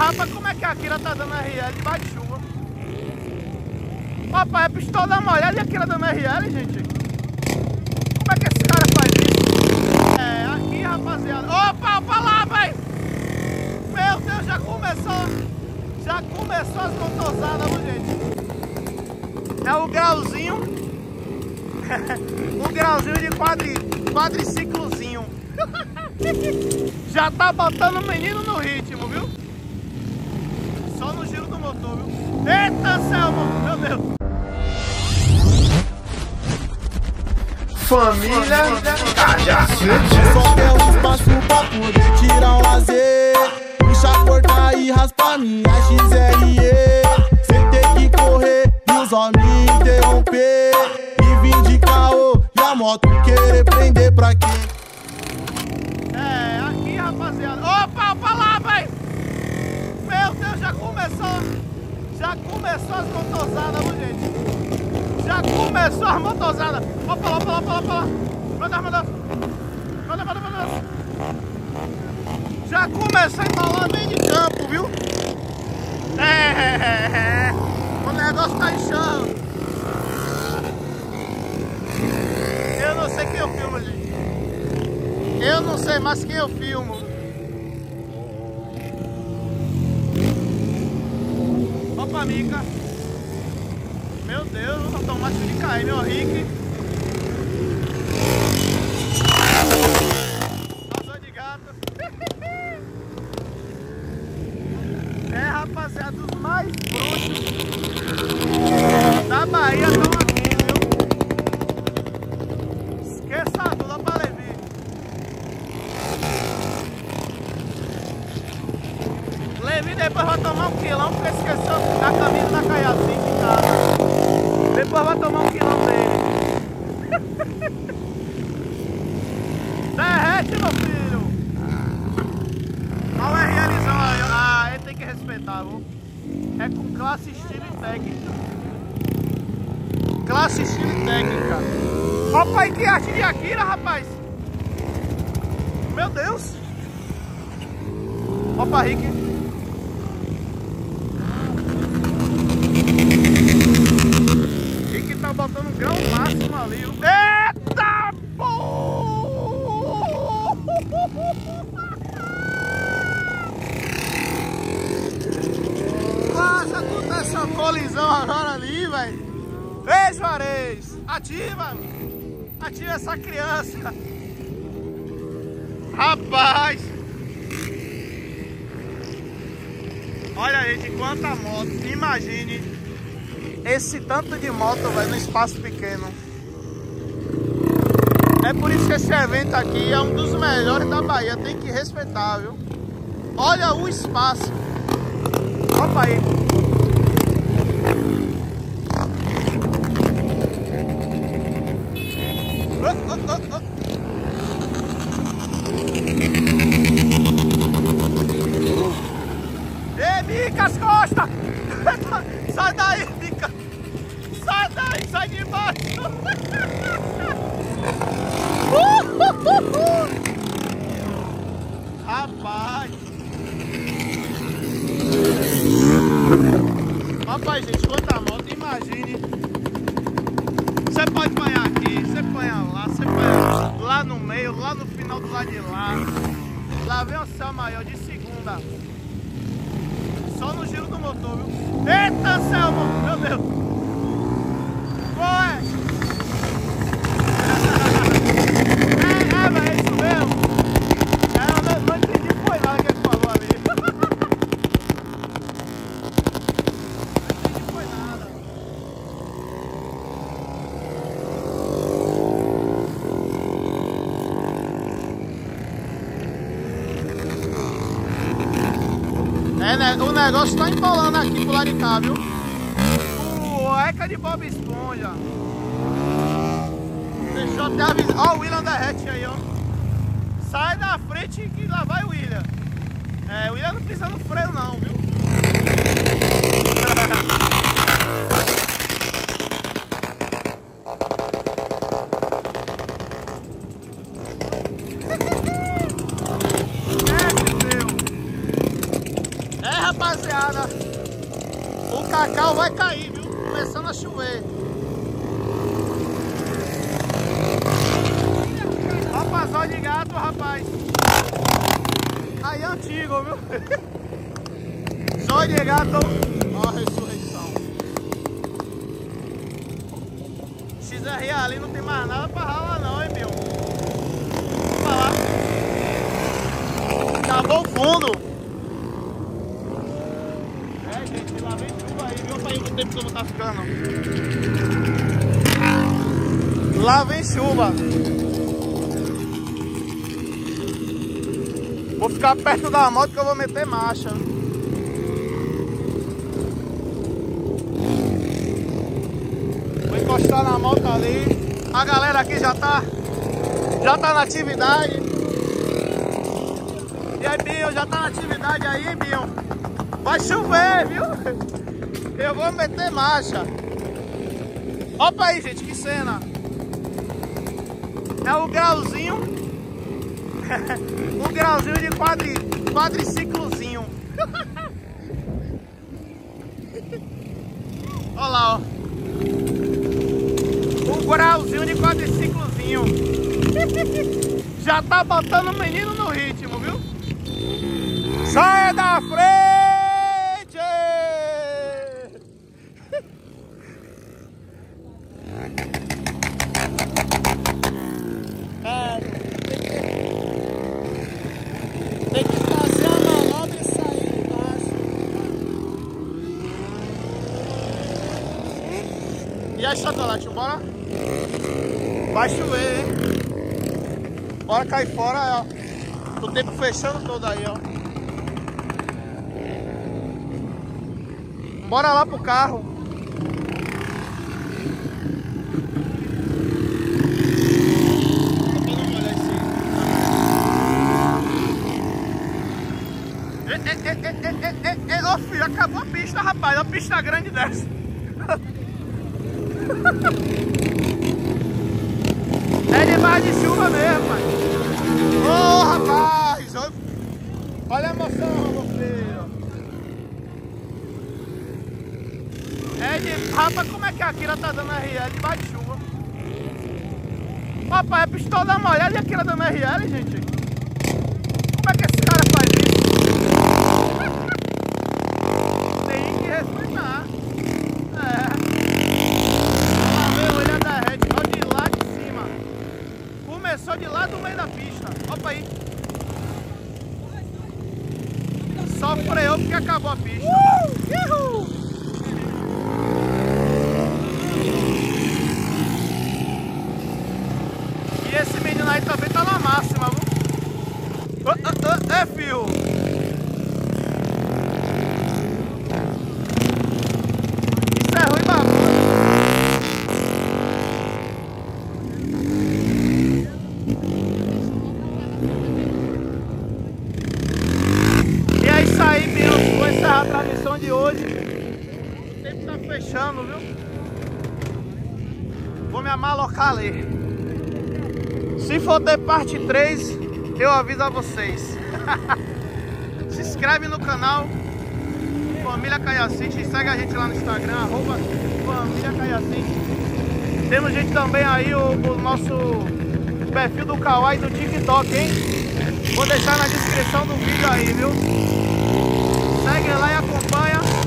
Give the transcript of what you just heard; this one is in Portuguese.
Rapaz, como é que a Kira tá dando RL debaixo de chuva? Rapaz, é pistola molhada e a Kira dando RL, gente. Como é que esse cara faz isso? É, aqui, rapaziada. Opa, opa lá, velho! Meu Deus, já começou. Já começou as motosadas, gente? É o grauzinho. o grauzinho de quadri, quadriciclozinho. Já tá botando o menino no ritmo, viu? Só no giro do motor, viu? Eita, Selmo! Meu Deus! Família Cajacete. Só quer um espaço pra poder tirar um lazer. Puxa, cortar e raspa minha XRE. Sem ter que correr e os homens interromper. E vim de caô e a moto querer prender pra quê? É, aqui, rapaziada. Opa, opa lá, velho! Meu Deus, já começou. Já começou as motosadas, gente? Já começou as motosadas. Opa lá, opa lá, opa lá, opa lá. Deus, meu Deus, meu Deus. Já começou a embalar meio de campo, viu? É, o negócio tá inchando. Eu não sei quem eu filmo, gente. Eu não sei mais quem eu filmo. Opa, Mica. Meu Deus, o automático de cair, meu Rick. Vazou de gato. É, rapaziada, os mais bruxos da Bahia estão aqui, viu? Esqueça a Lula pra Levi. Levi depois vai tomar um quilão porque esqueceu a camisa da Caiacinha em casa. Depois Derrete, meu filho! Olha o RLzão aí, ah, ele tem que respeitar, viu? É com classe, estilo e técnica. Classe, estilo e técnica. E que arte de Akira, rapaz! Meu Deus! Opa, Rick! Um grau máximo ali. Eita, porra! Quase acontece uma colisão agora ali, velho. Ei, Juarez, ativa! Ativa essa criança! Rapaz! Olha, gente, quanta moto. Imagine esse tanto de moto, velho, num espaço pequeno. É por isso que esse evento aqui é um dos melhores da Bahia. Tem que respeitar, viu? Olha o espaço. Opa aí. Oh, oh, oh, oh. Ei, Mica, as costas! Sai daí, Mica! Sai daí, sai de baixo! Rapaz! Rapaz, gente, quanta moto, imagine. Você pode apanhar aqui, você apanha lá, você apanha lá no final do lado de lá. Lá vem o céu maior de segunda. Só no giro do motor, viu? Eita, Selmo! Meu Deus! Foi! É, é, mas é isso mesmo? É, eu não, não entendi foi nada que ele falou ali. Não entendi foi nada. É, né? O negócio tá embolando aqui pro lado de cá, viu? O Eca de Bob Esponja. Deixa eu até avisar. Ó, o William derrete aí, ó. Sai da frente que lá vai o William. É, o William não precisa no freio não, viu? É, meu. É, rapaziada, o cacau vai cair, viu? Começando a chover. Rapaz, olha de gato, rapaz. Aí é antigo, viu? Só de gato, ó a ressurreição. XRA ali não tem mais nada pra ralar não, hein, meu? Vamos lá. Acabou o fundo. É, gente, lá vem chuva aí, viu? Olha aí o tempo como tá ficando. Lá vem chuva. Vou ficar perto da moto que eu vou meter marcha. Vou encostar na moto ali. A galera aqui já tá já tá na atividade. E aí, Binho, já tá na atividade aí, Binho? Vai chover, viu? Eu vou meter marcha. Opa aí, gente, que cena. É o grauzinho. um grauzinho de quadri, quadriciclozinho. Olha lá, ó. Um grauzinho de quadriciclozinho. Já tá botando o menino no ritmo, viu? Sai da frente! É, tem que fazer a manobra e sair de baixo. E aí, chocolate, bora? Vai chover, hein? Bora cair fora, ó. O tempo fechando todo aí, ó. Bora lá pro carro. Ô filho, acabou a pista, rapaz. A pista grande dessa. É demais de chuva mesmo, pai. Ô rapaz, olha- a emoção, filho. É de. Rapaz, como é que a Kira tá dando RL debaixo de chuva? Papai, é pistola molhada e a Kira dando RL, gente. Como é que esse cara faz isso? Tem que respeitar. É. Lá vem o olho da rede, ó de lá de cima. Começou de lá do meio da pista. Opa aí. Só freou porque acabou a pista. Uhul! E aí também tá na máxima, viu? É, fio! Isso é transmissão de hoje. O tempo tá fechando, viu? Vou me amalocar ali. Se for ter parte 3, eu aviso a vocês. Se inscreve no canal Família Caiacite. Segue a gente lá no Instagram, arroba Família Caiacite. Temos gente também aí, o, o nosso perfil do Kawaii do TikTok, hein? Vou deixar na descrição do vídeo aí, viu? Segue lá e acompanha.